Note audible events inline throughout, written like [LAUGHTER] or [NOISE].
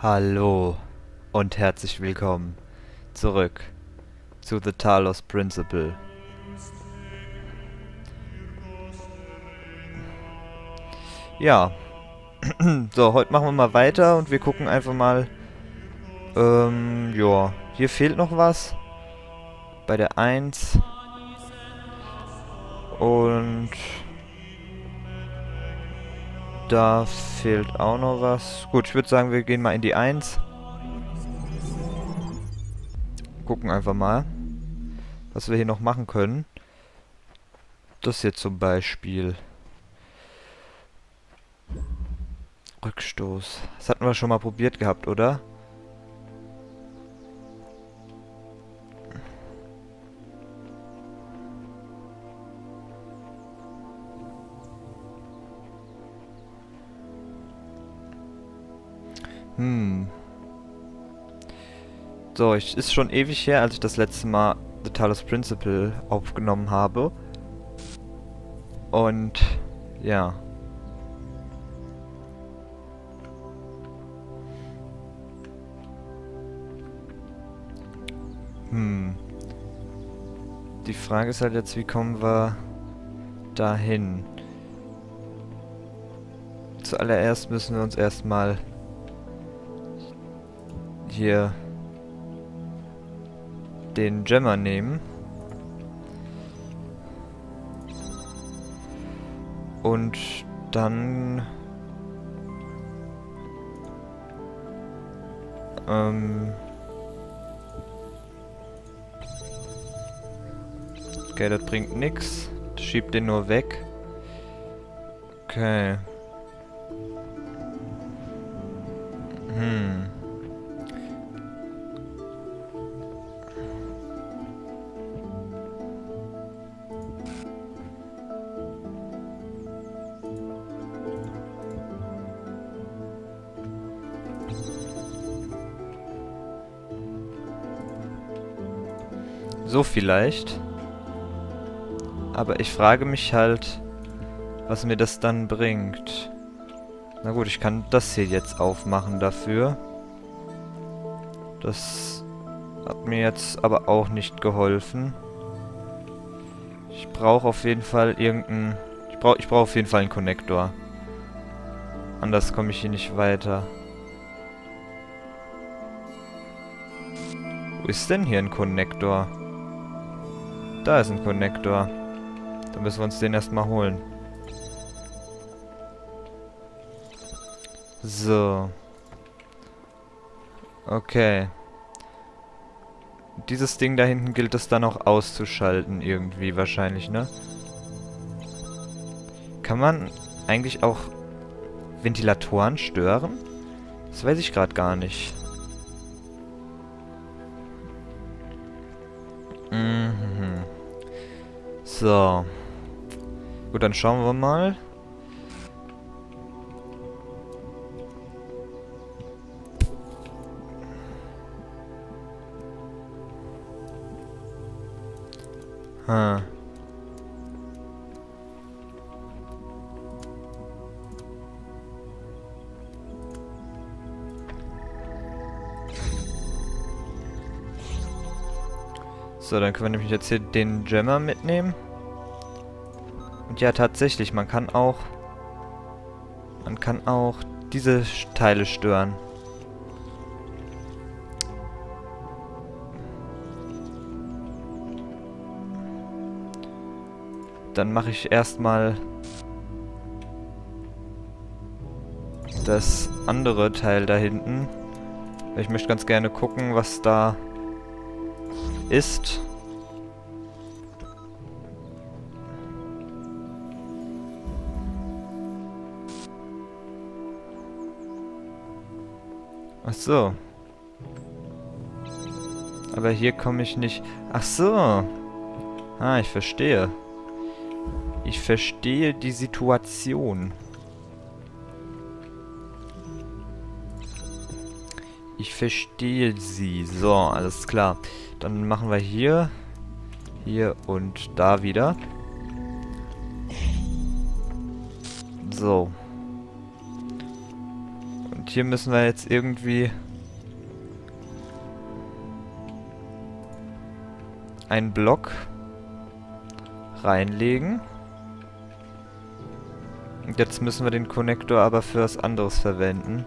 Hallo und herzlich willkommen zurück zu The Talos Principle. Ja, [CLEARS THROAT] so, heute machen wir mal weiter und wir gucken einfach mal, ähm, ja, hier fehlt noch was bei der 1 und da fehlt auch noch was. Gut, ich würde sagen, wir gehen mal in die 1. Gucken einfach mal, was wir hier noch machen können. Das hier zum Beispiel. Rückstoß. Das hatten wir schon mal probiert gehabt, oder? Hm. So, es ist schon ewig her, als ich das letzte Mal The Talos Principle aufgenommen habe. Und, ja. Hm. Die Frage ist halt jetzt, wie kommen wir dahin? Zuallererst müssen wir uns erstmal hier den Gemmer nehmen. Und dann... Ähm... Okay, das bringt nix. Schiebt den nur weg. Okay. Vielleicht. Aber ich frage mich halt, was mir das dann bringt. Na gut, ich kann das hier jetzt aufmachen dafür. Das hat mir jetzt aber auch nicht geholfen. Ich brauche auf jeden Fall irgendeinen... Ich brauche ich brauch auf jeden Fall einen Konnektor. Anders komme ich hier nicht weiter. Wo ist denn hier ein Konnektor? Da ist ein Konnektor. Dann müssen wir uns den erstmal holen. So. Okay. Dieses Ding da hinten gilt es dann auch auszuschalten irgendwie wahrscheinlich, ne? Kann man eigentlich auch Ventilatoren stören? Das weiß ich gerade gar nicht. So. Gut, dann schauen wir mal. Hm. So, dann können wir nämlich jetzt hier den Gemmer mitnehmen. Ja, tatsächlich, man kann auch... Man kann auch diese Teile stören. Dann mache ich erstmal das andere Teil da hinten. Ich möchte ganz gerne gucken, was da ist. Ach so. Aber hier komme ich nicht... Ach so. Ah, ich verstehe. Ich verstehe die Situation. Ich verstehe sie. So, alles klar. Dann machen wir hier, hier und da wieder. So. Hier müssen wir jetzt irgendwie einen Block reinlegen. Und jetzt müssen wir den Konnektor aber für was anderes verwenden.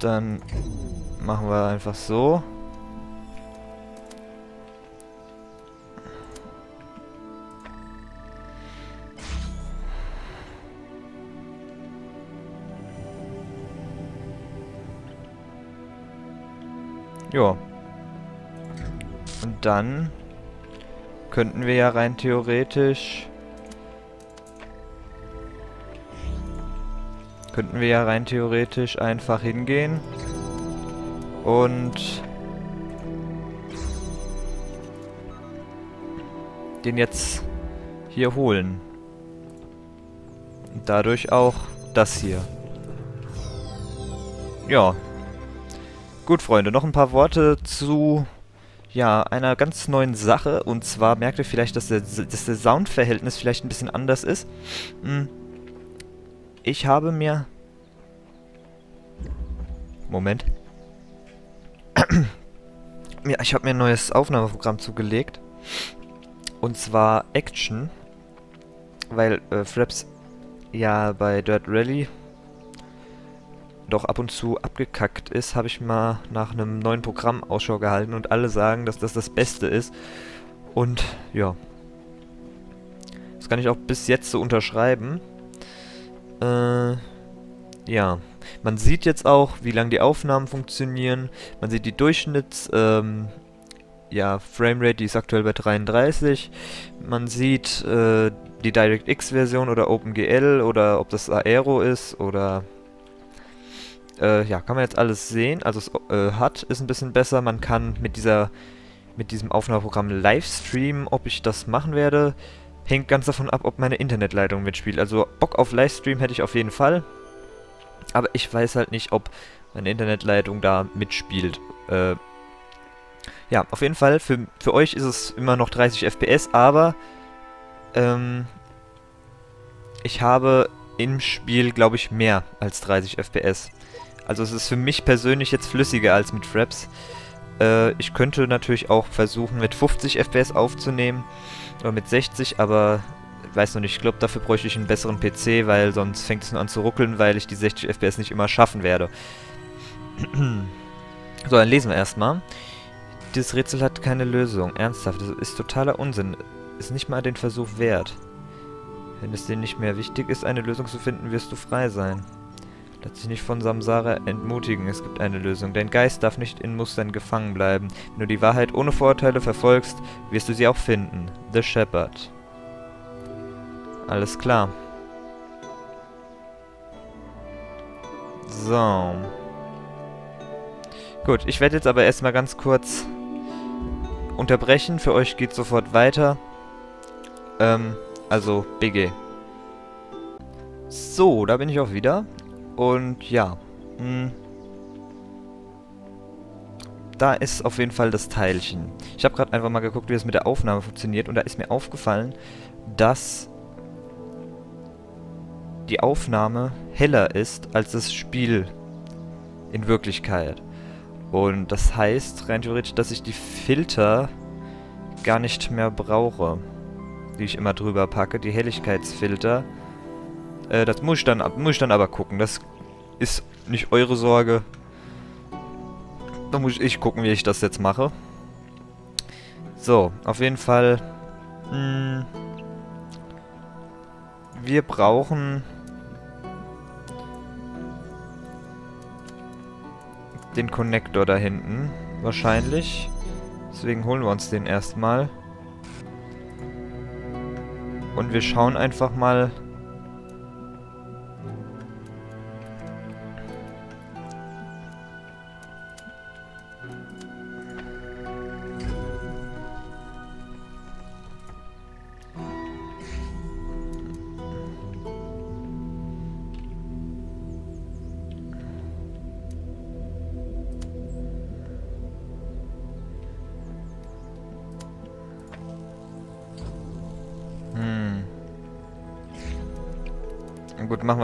Dann machen wir einfach so. Ja. Und dann könnten wir ja rein theoretisch... Könnten wir ja rein theoretisch einfach hingehen und den jetzt hier holen. Und dadurch auch das hier. Ja, Gut, Freunde, noch ein paar Worte zu ja, einer ganz neuen Sache. Und zwar merkt ihr vielleicht, dass, der, dass das Soundverhältnis vielleicht ein bisschen anders ist. Hm. Ich habe mir... Moment. ja, ich habe mir ein neues Aufnahmeprogramm zugelegt. Und zwar Action. Weil äh, Fraps ja bei Dirt Rally doch ab und zu abgekackt ist, habe ich mal nach einem neuen Programm Ausschau gehalten und alle sagen, dass das das Beste ist. Und ja, das kann ich auch bis jetzt so unterschreiben. Äh, ja, man sieht jetzt auch, wie lange die Aufnahmen funktionieren. Man sieht die Durchschnitts, ähm, ja, Framerate, die ist aktuell bei 33. Man sieht äh, die DirectX-Version oder OpenGL oder ob das Aero ist oder äh, ja, kann man jetzt alles sehen. Also es äh, hat ist ein bisschen besser. Man kann mit dieser mit diesem Aufnahmeprogramm Livestreamen. Ob ich das machen werde, hängt ganz davon ab, ob meine Internetleitung mitspielt. Also Bock auf Livestream hätte ich auf jeden Fall. Aber ich weiß halt nicht, ob meine Internetleitung da mitspielt. Äh, ja, auf jeden Fall, für, für euch ist es immer noch 30 FPS, aber ähm, ich habe im Spiel, glaube ich, mehr als 30 FPS. Also es ist für mich persönlich jetzt flüssiger als mit Fraps. Äh, ich könnte natürlich auch versuchen mit 50 FPS aufzunehmen oder mit 60, aber ich weiß noch nicht, ich glaube dafür bräuchte ich einen besseren PC, weil sonst fängt es nur an zu ruckeln, weil ich die 60 FPS nicht immer schaffen werde. [CLEARS THROAT] so, dann lesen wir erstmal. Dieses Rätsel hat keine Lösung. Ernsthaft, das ist totaler Unsinn. Ist nicht mal den Versuch wert. Wenn es dir nicht mehr wichtig ist, eine Lösung zu finden, wirst du frei sein. Lass dich nicht von Samsara entmutigen, es gibt eine Lösung. Dein Geist darf nicht in Mustern gefangen bleiben. Wenn du die Wahrheit ohne Vorurteile verfolgst, wirst du sie auch finden. The Shepherd. Alles klar. So. Gut, ich werde jetzt aber erstmal ganz kurz unterbrechen. Für euch geht sofort weiter. Ähm, also BG. So, da bin ich auch wieder. Und ja, mh, hm. da ist auf jeden Fall das Teilchen. Ich habe gerade einfach mal geguckt, wie das mit der Aufnahme funktioniert und da ist mir aufgefallen, dass die Aufnahme heller ist als das Spiel in Wirklichkeit. Und das heißt rein theoretisch, dass ich die Filter gar nicht mehr brauche, die ich immer drüber packe, die Helligkeitsfilter. Äh, das muss ich, dann, muss ich dann aber gucken. Das ist nicht eure Sorge. Da muss ich gucken, wie ich das jetzt mache. So, auf jeden Fall. Mh, hm, wir brauchen den Connector da hinten. Wahrscheinlich. Deswegen holen wir uns den erstmal. Und wir schauen einfach mal,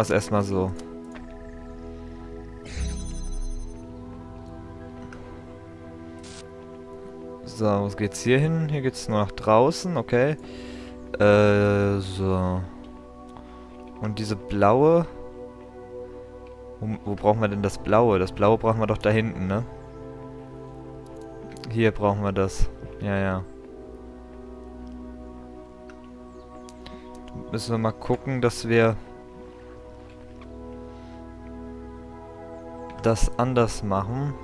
es erstmal so. So, was geht's hier hin? Hier geht's nur nach draußen, okay. Äh, so. Und diese blaue... Wo, wo brauchen wir denn das blaue? Das blaue brauchen wir doch da hinten, ne? Hier brauchen wir das. Ja, ja. müssen wir mal gucken, dass wir das anders machen.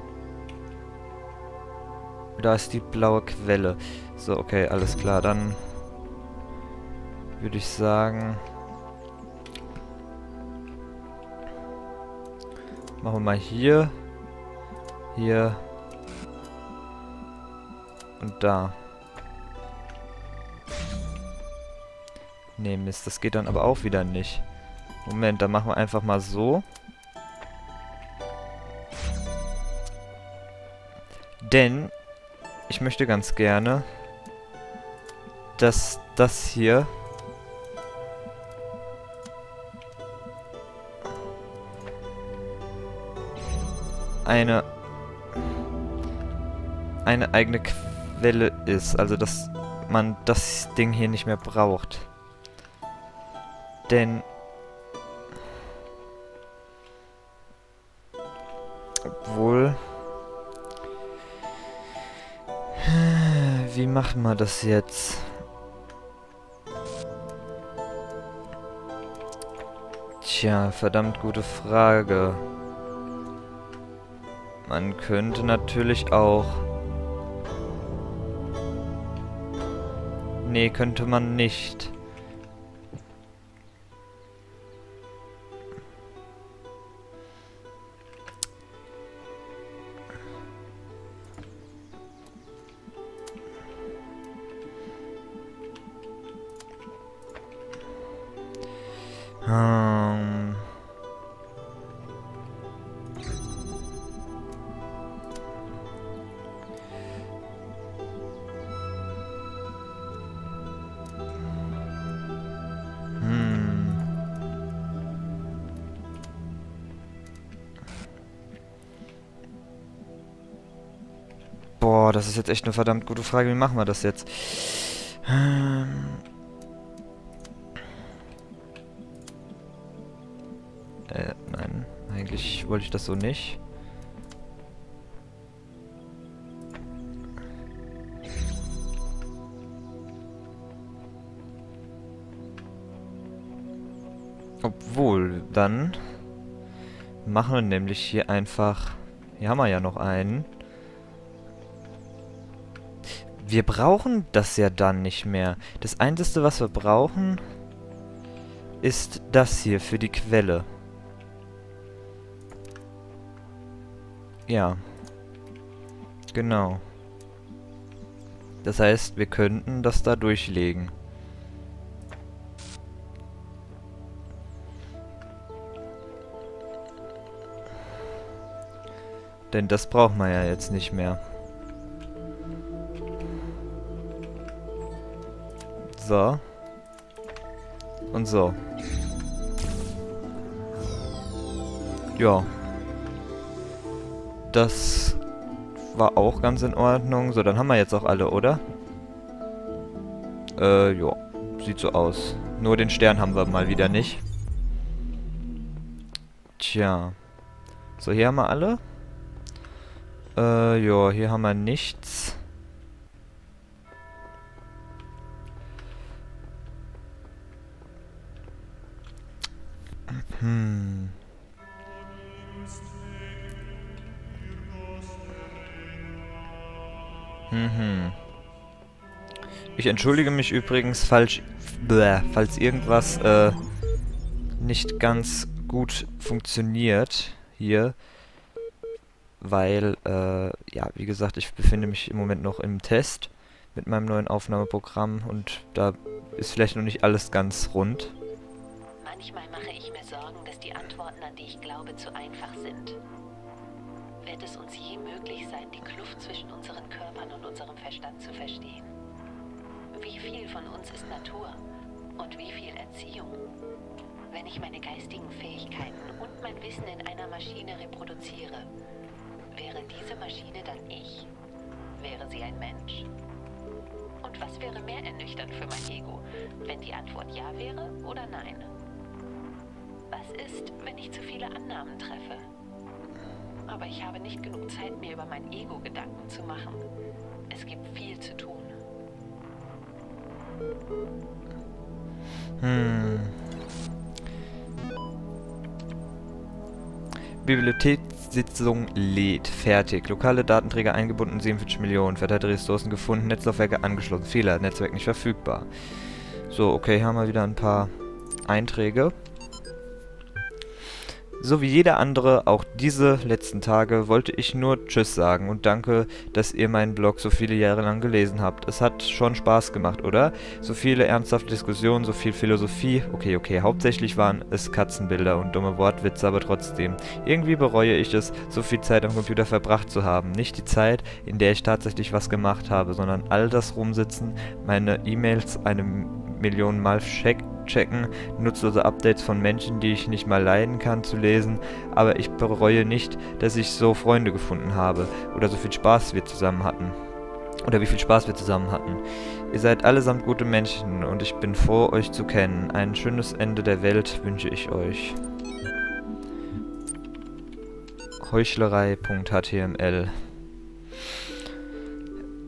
Da ist die blaue Quelle. So, okay, alles klar. Dann würde ich sagen... Machen wir mal hier. Hier. Und da. Nee, Mist, das geht dann aber auch wieder nicht. Moment, dann machen wir einfach mal so. Denn ich möchte ganz gerne, dass das hier eine eine eigene Quelle ist. Also, dass man das Ding hier nicht mehr braucht. Denn... Obwohl... Wie machen wir das jetzt? Tja, verdammt gute Frage. Man könnte natürlich auch... Nee, könnte man nicht. Ähm. Hm. Boah, das ist jetzt echt eine verdammt gute Frage. Wie machen wir das jetzt? Ich das so nicht. Obwohl, dann machen wir nämlich hier einfach... Hier haben wir ja noch einen. Wir brauchen das ja dann nicht mehr. Das Einzige, was wir brauchen, ist das hier für die Quelle. Ja. Genau. Das heißt, wir könnten das da durchlegen. Denn das braucht man ja jetzt nicht mehr. So. Und so. Ja. Das war auch ganz in Ordnung. So, dann haben wir jetzt auch alle, oder? Äh, ja. Sieht so aus. Nur den Stern haben wir mal wieder nicht. Tja. So, hier haben wir alle. Äh, ja, hier haben wir nichts. Hm. Mhm. Ich entschuldige mich übrigens, falsch, bläh, falls irgendwas äh, nicht ganz gut funktioniert hier. Weil, äh, ja, wie gesagt, ich befinde mich im Moment noch im Test mit meinem neuen Aufnahmeprogramm und da ist vielleicht noch nicht alles ganz rund. Manchmal mache ich mir Sorgen, dass die Antworten, an die ich glaube, zu einfach sind. Wird es uns je möglich sein, die Kluft zwischen unseren Körpern und unserem Verstand zu verstehen? Wie viel von uns ist Natur und wie viel Erziehung? Wenn ich meine geistigen Fähigkeiten und mein Wissen in einer Maschine reproduziere, wäre diese Maschine dann ich? Wäre sie ein Mensch? Und was wäre mehr ernüchternd für mein Ego, wenn die Antwort ja wäre oder nein? Was ist, wenn ich zu viele Annahmen treffe? Aber ich habe nicht genug Zeit, mir über mein Ego Gedanken zu machen. Es gibt viel zu tun. Hm. Bibliothekssitzung lädt. Fertig. Lokale Datenträger eingebunden, 47 Millionen. Verteilte Ressourcen gefunden, Netzlaufwerke angeschlossen. Fehler, Netzwerk nicht verfügbar. So, okay, hier haben wir wieder ein paar Einträge. So wie jeder andere, auch diese letzten Tage, wollte ich nur Tschüss sagen und danke, dass ihr meinen Blog so viele Jahre lang gelesen habt. Es hat schon Spaß gemacht, oder? So viele ernsthafte Diskussionen, so viel Philosophie. Okay, okay, hauptsächlich waren es Katzenbilder und dumme Wortwitze, aber trotzdem. Irgendwie bereue ich es, so viel Zeit am Computer verbracht zu haben. Nicht die Zeit, in der ich tatsächlich was gemacht habe, sondern all das Rumsitzen, meine E-Mails eine Million Mal checken checken, nutzlose Updates von Menschen, die ich nicht mal leiden kann, zu lesen, aber ich bereue nicht, dass ich so Freunde gefunden habe oder so viel Spaß wir zusammen hatten. Oder wie viel Spaß wir zusammen hatten. Ihr seid allesamt gute Menschen und ich bin froh, euch zu kennen. Ein schönes Ende der Welt wünsche ich euch. Heuchlerei.html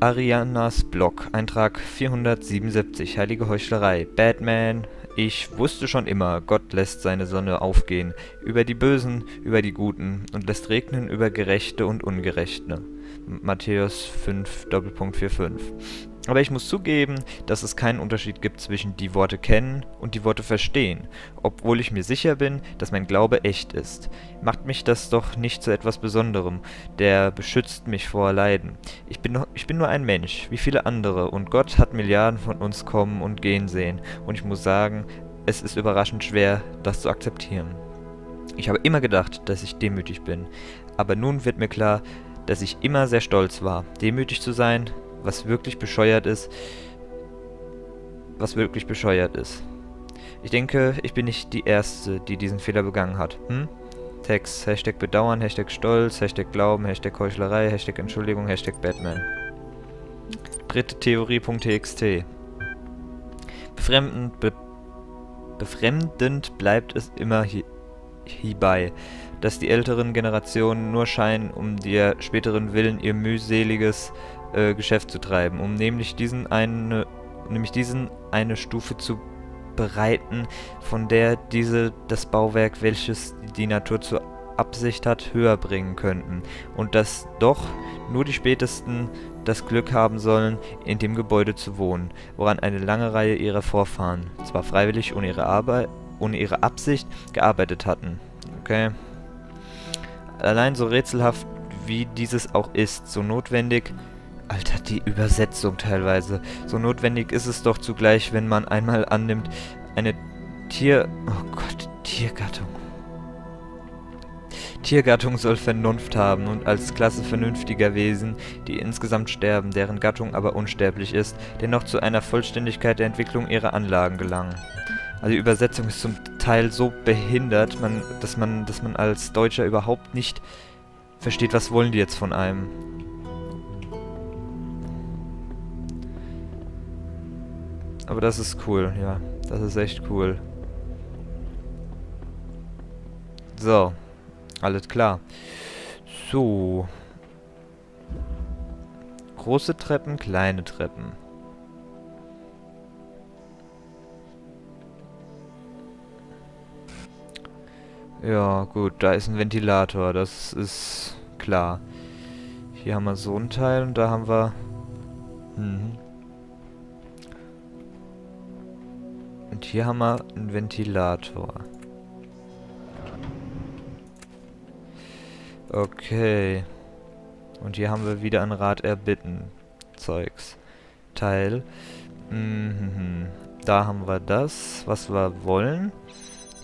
Arianas Blog, Eintrag 477, Heilige Heuchlerei, Batman, ich wusste schon immer, Gott lässt seine Sonne aufgehen über die Bösen, über die Guten und lässt regnen über Gerechte und Ungerechte. Matthäus 5, Doppelpunkt 45. Aber ich muss zugeben, dass es keinen Unterschied gibt zwischen die Worte kennen und die Worte verstehen, obwohl ich mir sicher bin, dass mein Glaube echt ist. Macht mich das doch nicht zu etwas Besonderem, der beschützt mich vor Leiden. Ich bin, ich bin nur ein Mensch, wie viele andere, und Gott hat Milliarden von uns kommen und gehen sehen, und ich muss sagen, es ist überraschend schwer, das zu akzeptieren. Ich habe immer gedacht, dass ich demütig bin, aber nun wird mir klar, dass ich immer sehr stolz war, demütig zu sein, was wirklich bescheuert ist. Was wirklich bescheuert ist. Ich denke, ich bin nicht die Erste, die diesen Fehler begangen hat. Hm? Text, Hashtag Bedauern, Hashtag Stolz, Hashtag Glauben, Hashtag Heuchlerei, Hashtag Entschuldigung, Hashtag Batman. Dritte Theorie.txt Befremdend, be befremdend bleibt es immer hi hierbei, dass die älteren Generationen nur scheinen, um der späteren Willen ihr mühseliges äh, Geschäft zu treiben, um nämlich diesen eine, nämlich diesen eine Stufe zu bereiten, von der diese das Bauwerk, welches die Natur zur Absicht hat, höher bringen könnten, und dass doch nur die spätesten das Glück haben sollen, in dem Gebäude zu wohnen, woran eine lange Reihe ihrer Vorfahren, zwar freiwillig ohne ihre Arbeit, ohne ihre Absicht, gearbeitet hatten. Okay. Allein so rätselhaft wie dieses auch ist, so notwendig Alter, die Übersetzung teilweise. So notwendig ist es doch zugleich, wenn man einmal annimmt, eine Tier... Oh Gott, Tiergattung. Tiergattung soll Vernunft haben und als Klasse vernünftiger Wesen, die insgesamt sterben, deren Gattung aber unsterblich ist, dennoch zu einer Vollständigkeit der Entwicklung ihrer Anlagen gelangen. Also die Übersetzung ist zum Teil so behindert, man, dass, man, dass man als Deutscher überhaupt nicht versteht, was wollen die jetzt von einem. Aber das ist cool, ja. Das ist echt cool. So. Alles klar. So. Große Treppen, kleine Treppen. Ja, gut, da ist ein Ventilator, das ist klar. Hier haben wir so ein Teil und da haben wir... Mhm. Hier haben wir einen Ventilator. Okay. Und hier haben wir wieder ein Rad erbitten. Zeugs. Teil. Mhm. Da haben wir das, was wir wollen.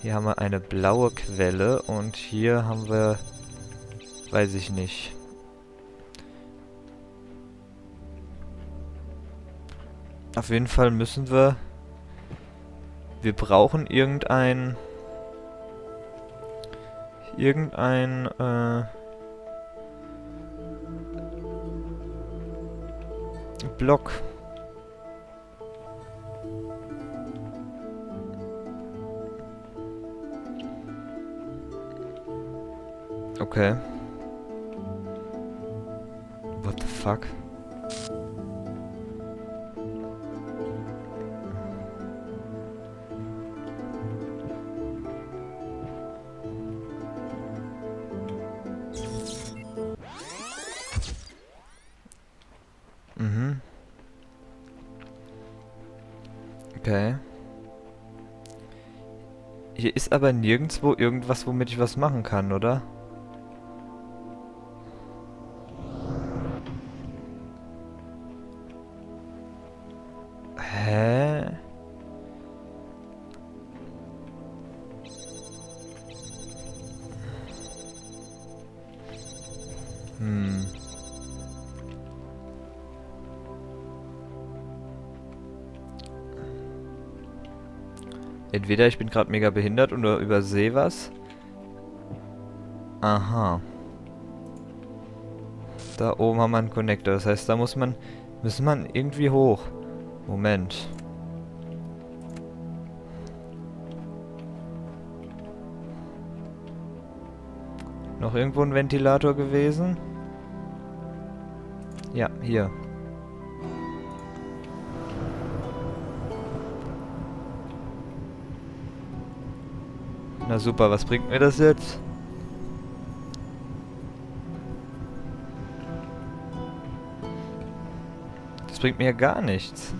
Hier haben wir eine blaue Quelle und hier haben wir... Weiß ich nicht. Auf jeden Fall müssen wir wir brauchen irgendein... irgendein äh, Block. Okay. What the fuck? Aber nirgendwo irgendwas, womit ich was machen kann, oder? Entweder ich bin gerade mega behindert oder übersehe was. Aha. Da oben haben wir einen Connector. Das heißt, da muss man... Müssen man irgendwie hoch. Moment. Noch irgendwo ein Ventilator gewesen? Ja, hier. Super, was bringt mir das jetzt? Das bringt mir gar nichts.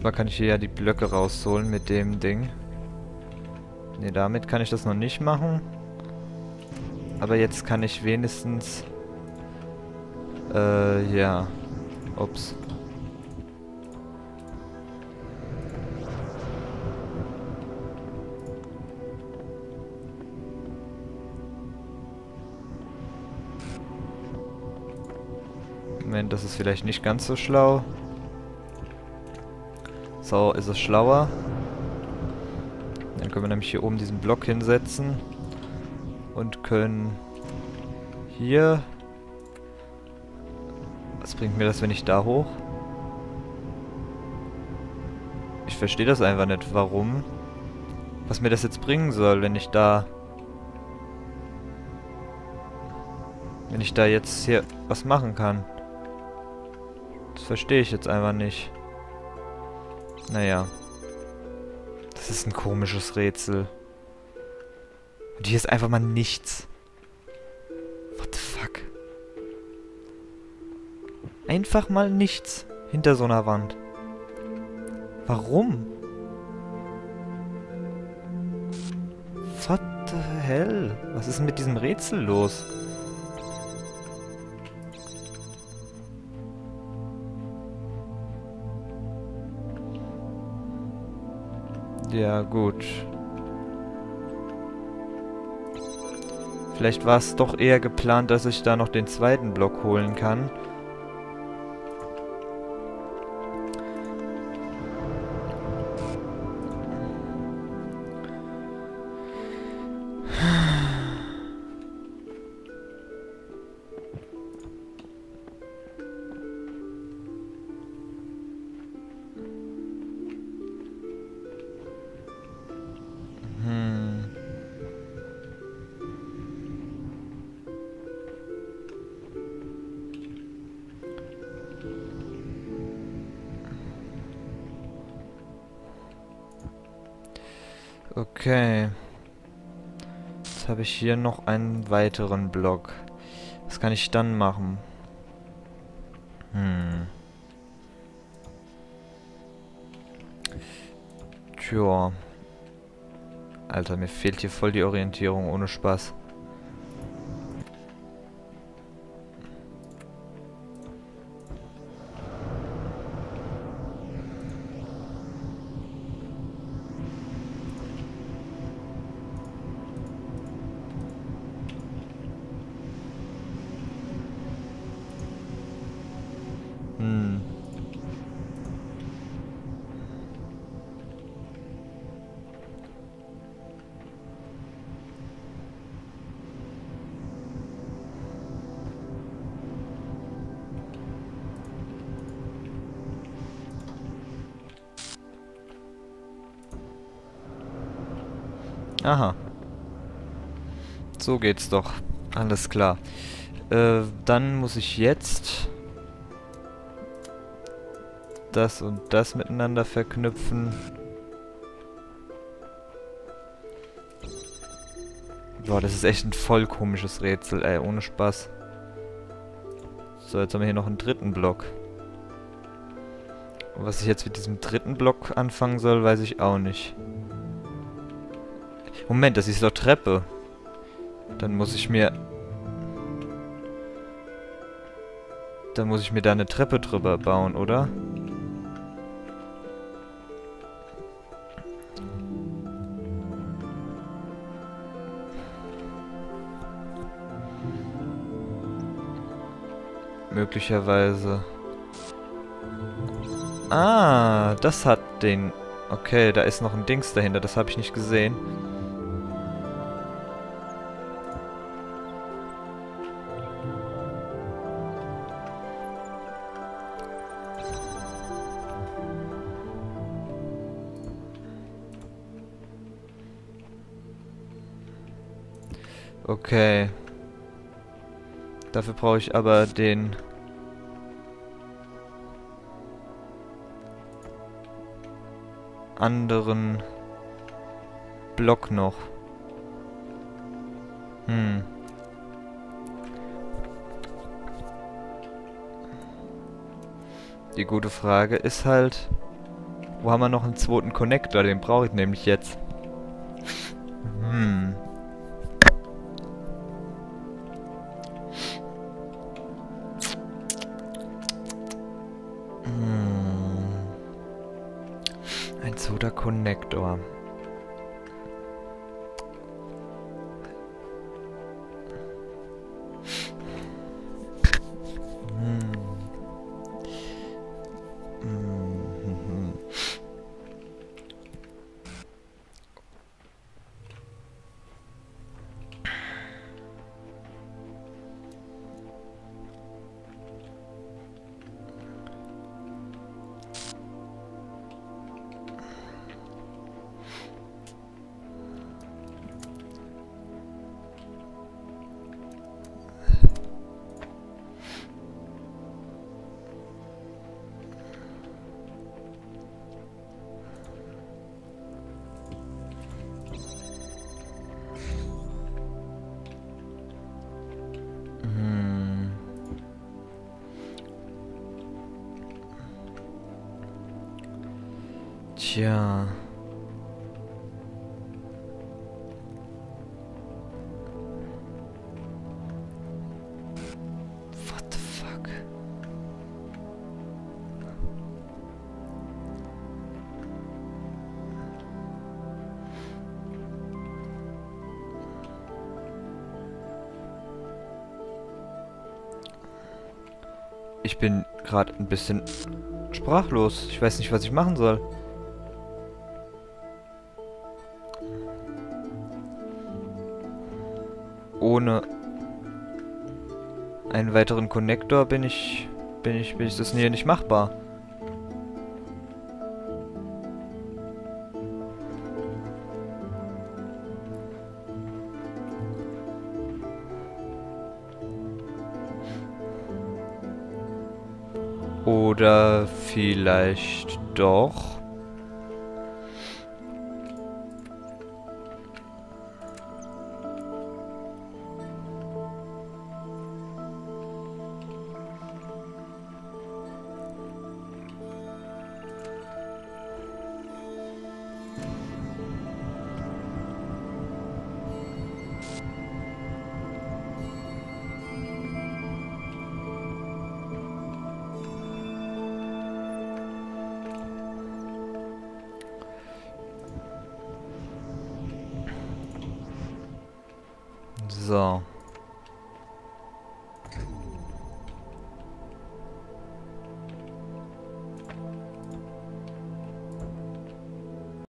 Erstmal kann ich hier ja die Blöcke rausholen mit dem Ding. Ne, damit kann ich das noch nicht machen. Aber jetzt kann ich wenigstens... Äh, ja. Ups. Moment, das ist vielleicht nicht ganz so schlau. So, ist es schlauer. Dann können wir nämlich hier oben diesen Block hinsetzen. Und können hier... Was bringt mir das, wenn ich da hoch? Ich verstehe das einfach nicht, warum. Was mir das jetzt bringen soll, wenn ich da... Wenn ich da jetzt hier was machen kann. Das verstehe ich jetzt einfach nicht. Naja. Das ist ein komisches Rätsel. Und hier ist einfach mal nichts. What the fuck? Einfach mal nichts hinter so einer Wand. Warum? What the hell? Was ist mit diesem Rätsel los? Ja, gut. Vielleicht war es doch eher geplant, dass ich da noch den zweiten Block holen kann. Okay. Jetzt habe ich hier noch einen weiteren Block. Was kann ich dann machen? Hm. Tja. Alter, mir fehlt hier voll die Orientierung, ohne Spaß. Aha. So geht's doch. Alles klar. Äh, dann muss ich jetzt das und das miteinander verknüpfen. Boah, das ist echt ein voll komisches Rätsel, ey, ohne Spaß. So, jetzt haben wir hier noch einen dritten Block. Und was ich jetzt mit diesem dritten Block anfangen soll, weiß ich auch nicht. Moment, das ist doch Treppe. Dann muss ich mir... Dann muss ich mir da eine Treppe drüber bauen, oder? Möglicherweise. Ah, das hat den... Okay, da ist noch ein Dings dahinter, das habe ich nicht gesehen. Okay. Dafür brauche ich aber den... anderen Block noch. Hm. Die gute Frage ist halt, wo haben wir noch einen zweiten Connector? Den brauche ich nämlich jetzt. Zweiter Connector. Tja. What the fuck? Ich bin gerade ein bisschen sprachlos. Ich weiß nicht, was ich machen soll. Ohne einen weiteren Konnektor bin ich, bin ich, bin ich das hier nicht machbar. Oder vielleicht doch.